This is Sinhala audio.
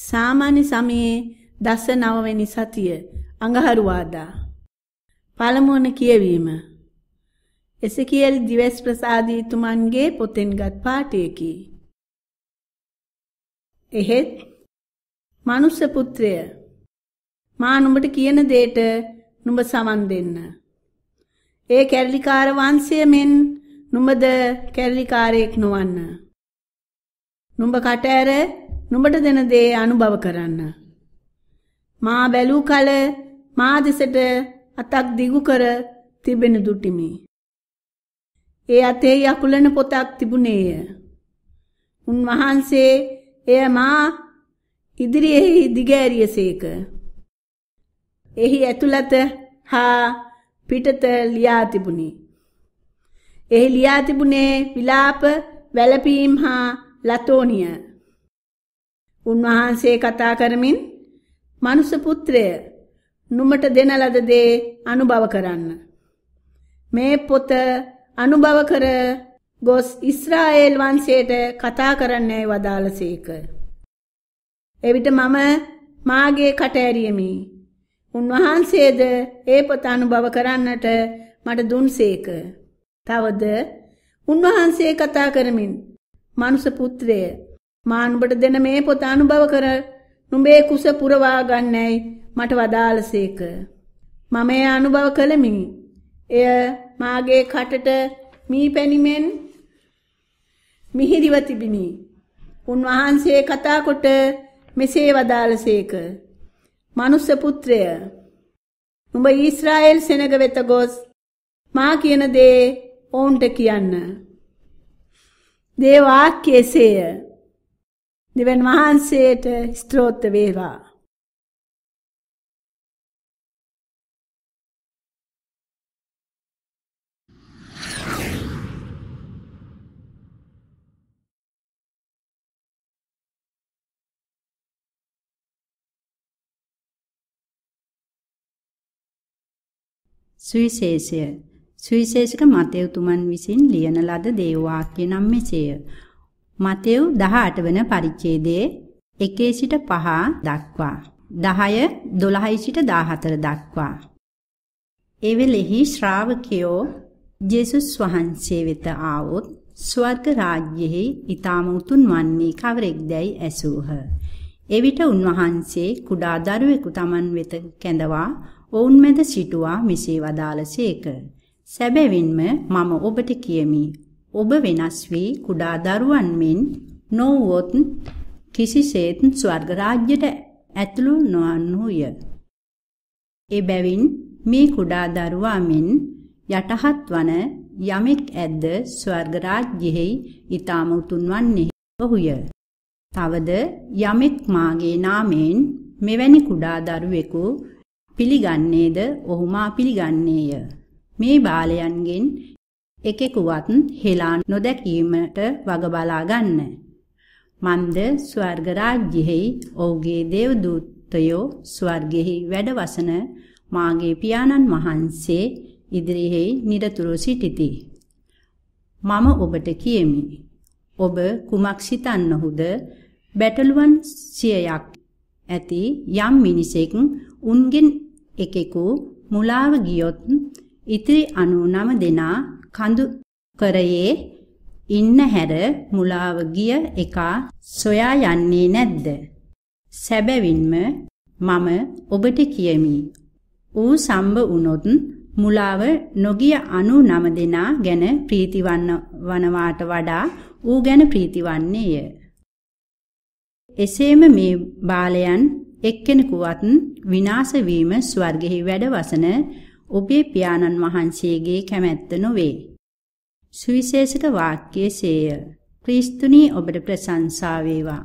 සාමාන්‍ය සමයේ දස නවවැනි සතිය අඟහරුවාදා. පළමුවන කියවීම. එසකියල් දිවස් ප්‍රසාදීතුමන්ගේ පොතෙන්ගත් පාඨයකි. එහෙත් මනුස්ස පුත්‍රය මා නුඹට කියන දෙයට නුඹ සමන් දෙන්න. ඒ කැරලිකාර වංශය මෙන් නුඹද කැරලිකාරයෙක් නොවන්න. නුඹ කට ඇර නුඹට දෙන දේ අනුභව කරන්න. මා බැලූ කල මා දෙසට අතක් දිගු කර තිබෙන දුටිමි. ඒ අතේ යකුලන පොතක් තිබුණේය. උන්වහන්සේ එය මා ඉදිරියෙහි දිගෑරියසේක. එහි ඇතුළත හා පිටත ලියා තිබුණි. එහි ලියා තිබුණේ විලාප වැළපීම් හා ලතෝනිය. උන්වහන්සේ කතා කරමින් මනුෂ්‍ය පුත්‍රය නුඹට දෙන ලද දේ අනුභව කරන්න. මේ පොත අනුභව කර ගොස් ඉස්රායෙල් වංශයට කතා කරන්නයි වදාළසේක. එවිට මම මාගේ කට ඇරියමි. උන්වහන්සේද ඒ පොත අනුභව කරන්නට මට දුන්සේක. තවද උන්වහන්සේ කතා කරමින් මනුෂ පුත්‍රය මා නුඹට දෙන මේ පොත අනුභව කර නුඹේ කුස පුරවා ගන්නයි මට වදාළසේක. මම එය අනුභව කළමි. එය මාගේ කටට මී පැනිමෙන් මිහිරිව තිබිනි. උන්වහන්සේ කතා කොට මෙසේ වදාළසේක. මනුස්ස පුත්‍රය නුඹ ඊශ්‍රායෙල් සෙනග වෙත ගොස් මා කියන දේ ඔවුන්ට කියන්න. දේ වාක්‍යයේසේය. දෙවන් වහන්සේට ස්තෝත්‍ර වේවා. සුවිශේෂය සුවිශේෂක මතයුතුමන් විසින් ලියන ලද දේව වාක්‍ය නම් මෙසේය. මතෙව් 18 වන පරිච්ඡේදයේ 1 සිට 5 දක්වා 10 12 සිට 14 දක්වා එවෙලෙහි ශ්‍රාවකයෝ ජේසුස් වහන්සේ වෙත ආවොත් ස්වර්ග රාජ්‍යෙහි ඊටම උතුම් වන්නේ කවරෙක්දැයි ඇසූහ. එවිට උන්වහන්සේ කුඩා දරුවෙකු Taman වෙත කැඳවා ඔවුන් මැද සිටුවා මෙසේ වදාළසේක. සැබවින්ම මම ඔබට කියමි. ඔබ වෙනස් වී කුඩා දරුවන් මෙන් නොවොත් කිසිසේත් ස්වර්ග රාජ්‍යයට ඇතුළු නොවන්නේය. එබැවින් මේ කුඩා දරුවා මෙන් යටහත් වන යමෙක් ඇද්ද ස්වර්ග රාජ්‍යෙහි ඊටම උතුම් වන්නේ ඔහුය. තවද යමෙක් මාගේ නාමයෙන් මෙවැනි කුඩා දරුවෙකු පිළිගන්නේද ඔහු මා පිළිගන්නේය. මේ බාලයන්ගෙන් එකෙකුවත් හෙලා නොදැකීමට වග බලා ගන්න. මන්ද ස්වර්ග රාජ්‍යෙහි ඔහුගේ දේවදූතයෝ ස්වර්ගෙහි වැඩවසන මාගේ පියාණන් වහන්සේ ඉදිරියෙහි නිරතුරු සිටිති. මම ඔබට කියමි. ඔබ කුමක් සිතන්නහුද? බැටළුවන් සියයක් ඇති යම් මිනිසෙක් උන්ගෙන් එකෙකු මුලාව ගියොත් ඉතිරි 99 දෙනා කඳු කරයේ ඉන්න හැර මුලාව ගිය එකා සොයා යන්නේ නැද්ද? සැබවින්ම මම ඔබට කියමි. ඌ සම්බ වුනොත් මුලාව නොගිය 99 දෙනා ගැන ප්‍රීතිවන්න වනවාට වඩා ඌ ගැන ප්‍රීතිවන්නේය. එසේම මේ බාලයන් එක්කෙනෙකුවත් විනාශ වීම ස්වර්ගෙහි වැඩවසන ඔබේ පියාණන් වහන්සේගේ කැමැත්ත නොවේ. සුවිශේෂක වාක්‍යයේ සේය. ක්‍රිස්තුනි ඔබට ප්‍රශංසා වේවා.